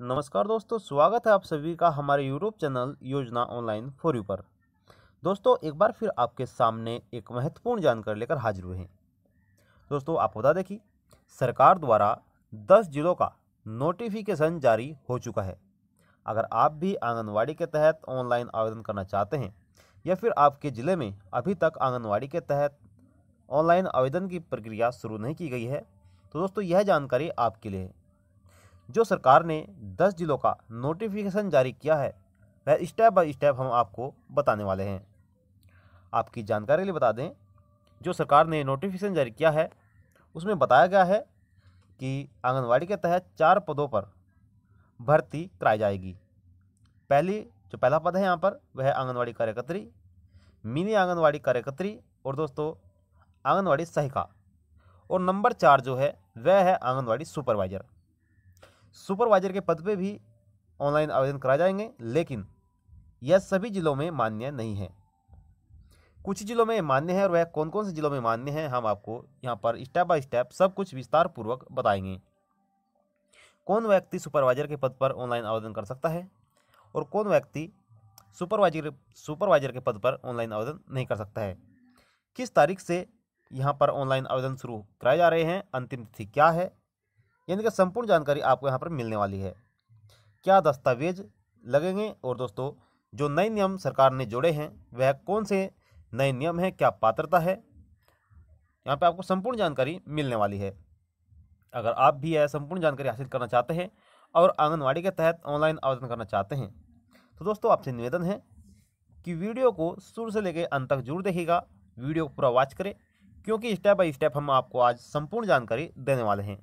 नमस्कार दोस्तों, स्वागत है आप सभी का हमारे YouTube channel Yojana online for you पर। दोस्तों, एक बार फिर आपके सामने एक महत्वपूर्ण जानकारी लेकर हाजिर हुए हैं। दोस्तों, आप बता दें कि सरकार द्वारा 10 जिलों का नोटिफिकेशन जारी हो चुका है। अगर आप भी आंगनवाड़ी के तहत ऑनलाइन आवेदन करना चाहते हैं, या फिर आपके ज़िले में अभी तक आंगनवाड़ी के तहत ऑनलाइन आवेदन की प्रक्रिया शुरू नहीं की गई है तो दोस्तों, यह जानकारी आपके लिए है। जो सरकार ने 10 जिलों का नोटिफिकेशन जारी किया है, वह स्टेप बाय स्टेप हम आपको बताने वाले हैं। आपकी जानकारी के लिए बता दें, जो सरकार ने नोटिफिकेशन जारी किया है, उसमें बताया गया है कि आंगनवाड़ी के तहत चार पदों पर भर्ती कराई जाएगी। पहली, जो पहला पद है यहाँ पर, वह है आंगनवाड़ी कार्यकर्त्री मिनी आंगनवाड़ी कार्यकर्त्री और दोस्तों, आंगनवाड़ी सहायिका। और नंबर चार जो है, वह है आंगनवाड़ी सुपरवाइज़र। सुपरवाइजर के पद पे भी ऑनलाइन आवेदन कराए जाएँगे, लेकिन यह सभी जिलों में मान्य नहीं है। कुछ जिलों में मान्य है और वह कौन कौन से जिलों में मान्य है, हम आपको यहाँ पर स्टेप बाय स्टेप सब कुछ विस्तार पूर्वक बताएँगे। कौन व्यक्ति सुपरवाइजर के पद पर ऑनलाइन आवेदन कर सकता है और कौन व्यक्ति सुपरवाइजर सुपरवाइजर के पद पर ऑनलाइन आवेदन नहीं कर सकता है? किस तारीख से यहाँ पर ऑनलाइन आवेदन शुरू कराए जा रहे हैं? अंतिम तिथि क्या है? यानी कि संपूर्ण जानकारी आपको यहाँ पर मिलने वाली है। क्या दस्तावेज़ लगेंगे? और दोस्तों, जो नए नियम सरकार ने जोड़े हैं, वह कौन से नए नियम हैं? क्या पात्रता है? यहाँ पे आपको संपूर्ण जानकारी मिलने वाली है। अगर आप भी यह संपूर्ण जानकारी हासिल करना चाहते हैं और आंगनवाड़ी के तहत ऑनलाइन आवेदन करना चाहते हैं तो दोस्तों, आपसे निवेदन है कि वीडियो को शुरू से लेकर अंत तक ज़रूर देखिएगा। वीडियो को पूरा वॉच करें, क्योंकि स्टेप बाय स्टेप हम आपको आज संपूर्ण जानकारी देने वाले हैं।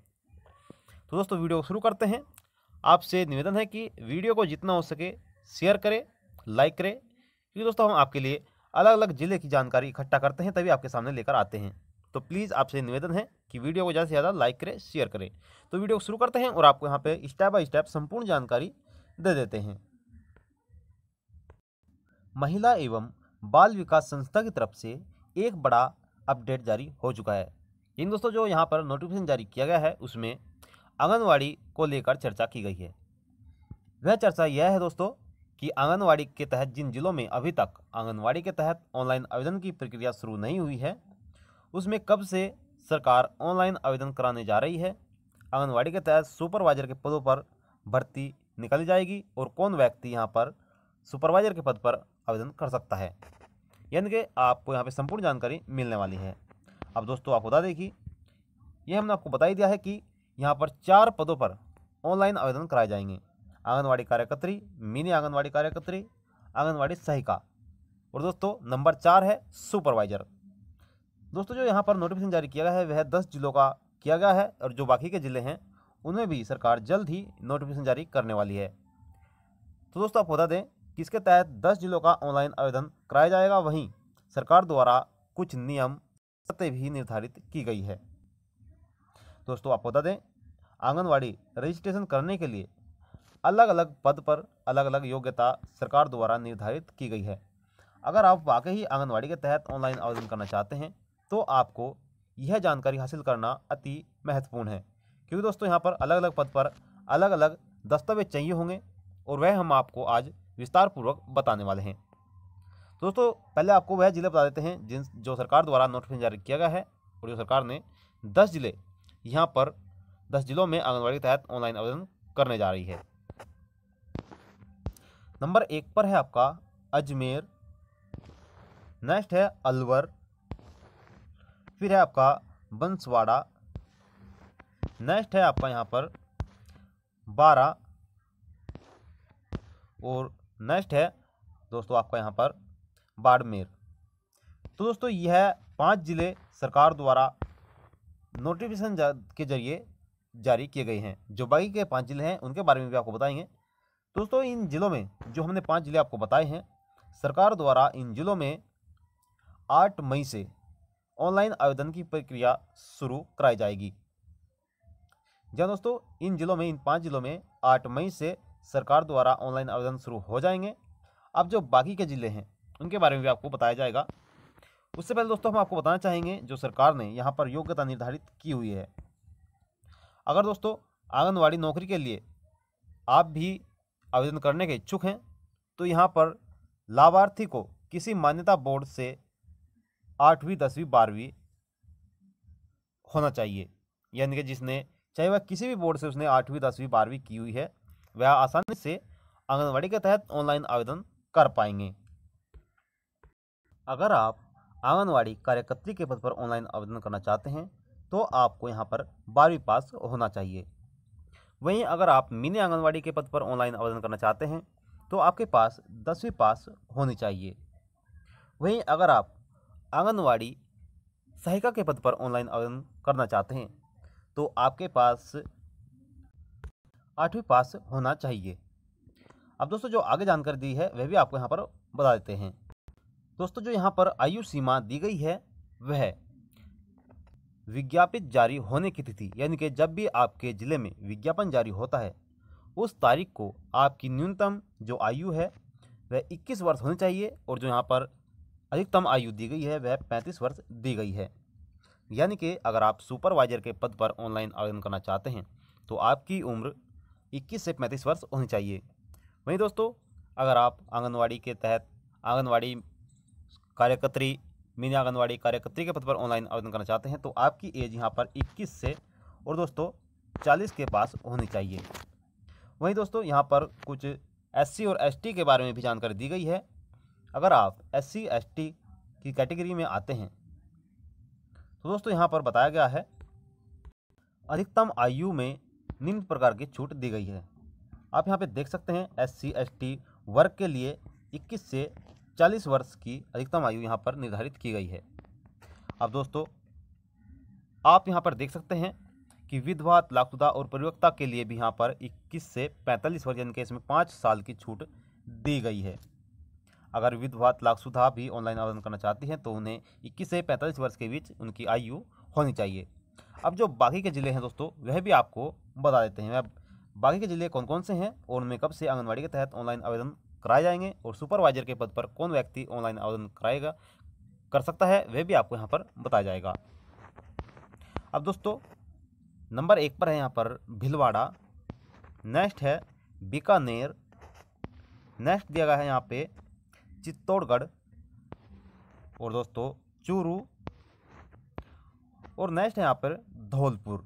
तो दोस्तों, वीडियो शुरू करते हैं। आपसे निवेदन है कि वीडियो को जितना हो सके शेयर करें, लाइक करें, क्योंकि दोस्तों, हम आपके लिए अलग अलग ज़िले की जानकारी इकट्ठा करते हैं, तभी आपके सामने लेकर आते हैं। तो प्लीज़, आपसे निवेदन है कि वीडियो को ज़्यादा से ज़्यादा लाइक करें, शेयर करें। तो वीडियो शुरू करते हैं और आपको यहाँ पे स्टेप बाय स्टेप संपूर्ण जानकारी दे देते हैं। महिला एवं बाल विकास संस्था की तरफ़ से एक बड़ा अपडेट जारी हो चुका है। इन दोस्तों, जो यहाँ पर नोटिफिकेशन जारी किया गया है, उसमें आंगनवाड़ी को लेकर चर्चा की गई है। वह चर्चा यह है दोस्तों कि आंगनवाड़ी के तहत जिन जिलों में अभी तक आंगनवाड़ी के तहत ऑनलाइन आवेदन की प्रक्रिया शुरू नहीं हुई है, उसमें कब से सरकार ऑनलाइन आवेदन कराने जा रही है, आंगनवाड़ी के तहत सुपरवाइजर के पदों पर भर्ती निकाली जाएगी और कौन व्यक्ति यहाँ पर सुपरवाइजर के पद पर आवेदन कर सकता है, यानी कि आपको यहाँ पे संपूर्ण जानकारी मिलने वाली है। अब दोस्तों आपको बता दें कि यह हमने आपको बता ही दिया है कि यहाँ पर चार पदों पर ऑनलाइन आवेदन कराए जाएँगे। आंगनवाड़ी कार्यकर्त्री मिनी आंगनवाड़ी कार्यकर्त्री आंगनवाड़ी सहायिका और दोस्तों, नंबर चार है सुपरवाइजर। दोस्तों, जो यहाँ पर नोटिफिकेशन जारी किया गया है, वह दस जिलों का किया गया है और जो बाकी के ज़िले हैं, उनमें भी सरकार जल्द ही नोटिफिकेशन जारी करने वाली है। तो दोस्तों आप बता दें कि इसके तहत दस जिलों का ऑनलाइन आवेदन कराया जाएगा, वहीं सरकार द्वारा कुछ नियम शर्तें भी निर्धारित की गई है। दोस्तों आप बता दें, आंगनवाड़ी रजिस्ट्रेशन करने के लिए अलग अलग पद पर अलग अलग योग्यता सरकार द्वारा निर्धारित की गई है। अगर आप वाकई ही आंगनवाड़ी के तहत ऑनलाइन आवेदन करना चाहते हैं तो आपको यह जानकारी हासिल करना अति महत्वपूर्ण है। क्योंकि दोस्तों, यहाँ पर अलग अलग पद पर अलग अलग दस्तावेज़ चाहिए होंगे और वह हम आपको आज विस्तारपूर्वक बताने वाले हैं। दोस्तों, पहले आपको वह ज़िले बता देते हैं जिन जो सरकार द्वारा नोटिफिकेशन जारी किया गया है और जो सरकार ने दस ज़िले यहाँ पर दस जिलों में आंगनबाड़ी के तहत ऑनलाइन आवेदन करने जा रही है। नंबर एक पर है आपका अजमेर, नेक्स्ट है अलवर, फिर है आपका बंसवाड़ा, नेक्स्ट है आपका यहाँ पर बारह और नेक्स्ट है दोस्तों आपका यहाँ पर बाड़मेर। तो दोस्तों यह पाँच ज़िले सरकार द्वारा नोटिफिकेशन के ज़रिए जारी किए गए हैं। जो बाकी के पाँच ज़िले हैं, उनके बारे में भी आपको बताएँगे। दोस्तों, इन ज़िलों में जो हमने पाँच ज़िले आपको बताए हैं, सरकार द्वारा इन ज़िलों में आठ मई से ऑनलाइन आवेदन की प्रक्रिया शुरू कराई जाएगी। जहाँ दोस्तों, इन ज़िलों में, इन पाँच ज़िलों में आठ मई से सरकार द्वारा ऑनलाइन आवेदन शुरू हो जाएँगे। अब जो बाकी के ज़िले हैं, उनके बारे में भी आपको बताया जाएगा। उससे पहले दोस्तों हम आपको बताना चाहेंगे, जो सरकार ने यहाँ पर योग्यता निर्धारित की हुई है। अगर दोस्तों आंगनवाड़ी नौकरी के लिए आप भी आवेदन करने के इच्छुक हैं तो यहाँ पर लाभार्थी को किसी मान्यता बोर्ड से आठवीं, दसवीं, बारहवीं होना चाहिए। यानी कि जिसने, चाहे वह किसी भी बोर्ड से उसने आठवीं, दसवीं, बारहवीं की हुई है, वह आसानी से आंगनवाड़ी के तहत ऑनलाइन आवेदन कर पाएँगे। अगर आप आंगनवाड़ी कार्यकर्त्री के पद पर ऑनलाइन आवेदन करना चाहते हैं तो आपको यहाँ पर बारहवीं पास होना चाहिए। वहीं अगर आप मिनी आंगनवाड़ी के पद पर ऑनलाइन आवेदन करना चाहते हैं तो आपके पास दसवीं पास होनी चाहिए। वहीं अगर आप आंगनवाड़ी सहायिका के पद पर ऑनलाइन आवेदन करना चाहते हैं तो आपके पास आठवीं पास होना चाहिए। अब दोस्तों, जो आगे जानकारी दी है, वह भी आपको यहाँ पर बता देते हैं। दोस्तों, जो यहाँ पर आयु सीमा दी गई है, वह विज्ञापित जारी होने की तिथि, यानी कि जब भी आपके ज़िले में विज्ञापन जारी होता है, उस तारीख को आपकी न्यूनतम जो आयु है, वह 21 वर्ष होनी चाहिए और जो यहाँ पर अधिकतम आयु दी गई है, वह 35 वर्ष दी गई है। यानी कि अगर आप सुपरवाइजर के पद पर ऑनलाइन आवेदन करना चाहते हैं तो आपकी उम्र 21 से 35 वर्ष होनी चाहिए। वहीं दोस्तों, अगर आप आंगनवाड़ी के तहत, आंगनवाड़ी कार्यकर्त्री मिनी आंगनबाड़ी कार्यकर्त्री के पद पर ऑनलाइन आवेदन करना चाहते हैं तो आपकी एज यहाँ पर 21 से, और दोस्तों 40 के पास होनी चाहिए। वहीं दोस्तों, यहाँ पर कुछ एससी और एसटी के बारे में भी जानकारी दी गई है। अगर आप एस सी की कैटेगरी में आते हैं तो दोस्तों, यहाँ पर बताया गया है, अधिकतम आयु में निम्न प्रकार की छूट दी गई है। आप यहाँ पे देख सकते हैं एस सी वर्ग के लिए 21 से 40 वर्ष की अधिकतम आयु यहाँ पर निर्धारित की गई है। अब दोस्तों, आप यहाँ पर देख सकते हैं कि विधवा तलाकशुदा और परिवक्ता के लिए भी यहाँ पर 21 से 45 वर्ष, यानी कि इसमें पाँच साल की छूट दी गई है। अगर विधवा तलाकशुदा भी ऑनलाइन आवेदन करना चाहती हैं तो उन्हें 21 से 45 वर्ष के बीच उनकी आयु होनी चाहिए। अब जो बाकी के ज़िले हैं दोस्तों, वह भी आपको बता देते हैं। अब बाकी के ज़िले कौन कौन से हैं और उनमें कब से आंगनबाड़ी के तहत ऑनलाइन आवेदन कराए जाएँगे और सुपरवाइजर के पद पर कौन व्यक्ति ऑनलाइन आवेदन कराएगा, कर सकता है, वह भी आपको यहाँ पर बताया जाएगा। अब दोस्तों, नंबर एक पर है यहाँ पर भिलवाड़ा। नेक्स्ट है बीकानेर। नेक्स्ट दिया गया है यहाँ पे चित्तौड़गढ़ और दोस्तों, चूरू। और नेक्स्ट है यहाँ पर धौलपुर।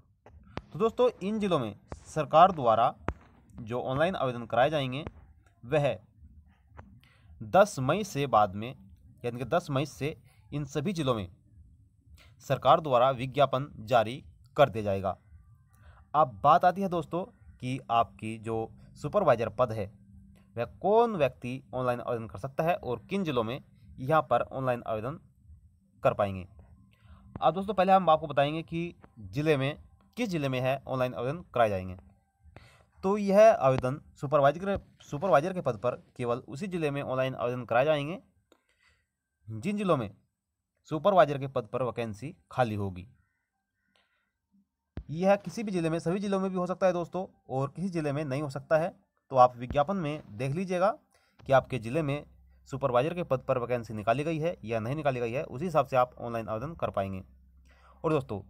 तो दोस्तों, इन ज़िलों में सरकार द्वारा जो ऑनलाइन आवेदन कराए जाएँगे, वह 10 मई से बाद में, यानी कि 10 मई से इन सभी ज़िलों में सरकार द्वारा विज्ञापन जारी कर दिया जाएगा। अब बात आती है दोस्तों कि आपकी जो सुपरवाइजर पद है, वह कौन व्यक्ति ऑनलाइन आवेदन कर सकता है और किन ज़िलों में यहाँ पर ऑनलाइन आवेदन कर पाएँगे। अब दोस्तों पहले हम आपको बताएँगे कि ज़िले में, किस ज़िले में है ऑनलाइन आवेदन कराए जाएँगे। तो यह आवेदन सुपरवाइजर सुपरवाइजर के पद पर केवल उसी ज़िले में ऑनलाइन आवेदन कराए जाएँगे, जिन ज़िलों में सुपरवाइजर के पद पर वैकेंसी खाली होगी। यह किसी भी ज़िले में, सभी ज़िलों में भी हो सकता है दोस्तों, और किसी ज़िले में नहीं हो सकता है तो आप विज्ञापन में देख लीजिएगा कि आपके ज़िले में सुपरवाइजर के पद पर वैकेंसी निकाली गई है या नहीं निकाली गई है, उसी हिसाब से आप ऑनलाइन आवेदन कर पाएँगे। और दोस्तों,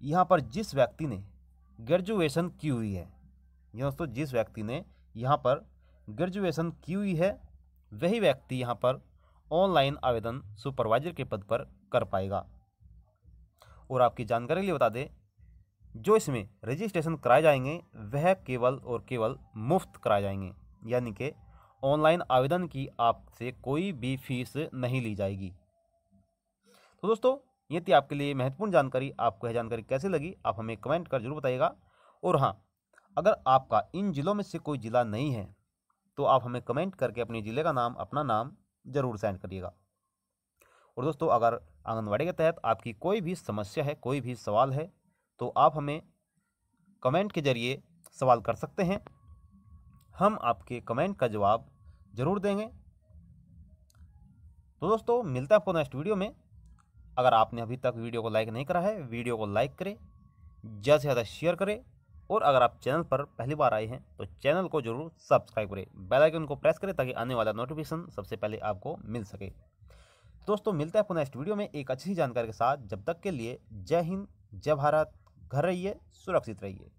यहाँ पर जिस व्यक्ति ने ग्रेजुएशन की हुई है दोस्तों, जिस व्यक्ति ने यहाँ पर ग्रेजुएशन की हुई है, वही व्यक्ति यहाँ पर ऑनलाइन आवेदन सुपरवाइजर के पद पर कर पाएगा। और आपकी जानकारी के लिए बता दें, जो इसमें रजिस्ट्रेशन कराए जाएँगे, वह केवल और केवल मुफ़्त कराए जाएँगे। यानी कि ऑनलाइन आवेदन की आपसे कोई भी फ़ीस नहीं ली जाएगी। तो दोस्तों, ये थी आपके लिए महत्वपूर्ण जानकारी। आपको यह जानकारी कैसे लगी, आप हमें कमेंट कर ज़रूर बताइएगा। और हाँ अगर आपका इन ज़िलों में से कोई ज़िला नहीं है तो आप हमें कमेंट करके अपने ज़िले का नाम, अपना नाम ज़रूर सेंड करिएगा। और दोस्तों, अगर आंगनबाड़ी के तहत आपकी कोई भी समस्या है, कोई भी सवाल है तो आप हमें कमेंट के ज़रिए सवाल कर सकते हैं। हम आपके कमेंट का जवाब ज़रूर देंगे। तो दोस्तों, मिलता है आपको नेक्स्ट वीडियो में। अगर आपने अभी तक वीडियो को लाइक नहीं करा है, वीडियो को लाइक करें, ज़्यादा से ज़्यादा शेयर करें। और अगर आप चैनल पर पहली बार आए हैं तो चैनल को ज़रूर सब्सक्राइब करें। बेल आइकन को प्रेस करें ताकि आने वाला नोटिफिकेशन सबसे पहले आपको मिल सके। दोस्तों, मिलता है आपको नेक्स्ट वीडियो में एक अच्छी जानकारी के साथ। जब तक के लिए जय हिंद, जय भारत। घर रहिए, सुरक्षित रहिए।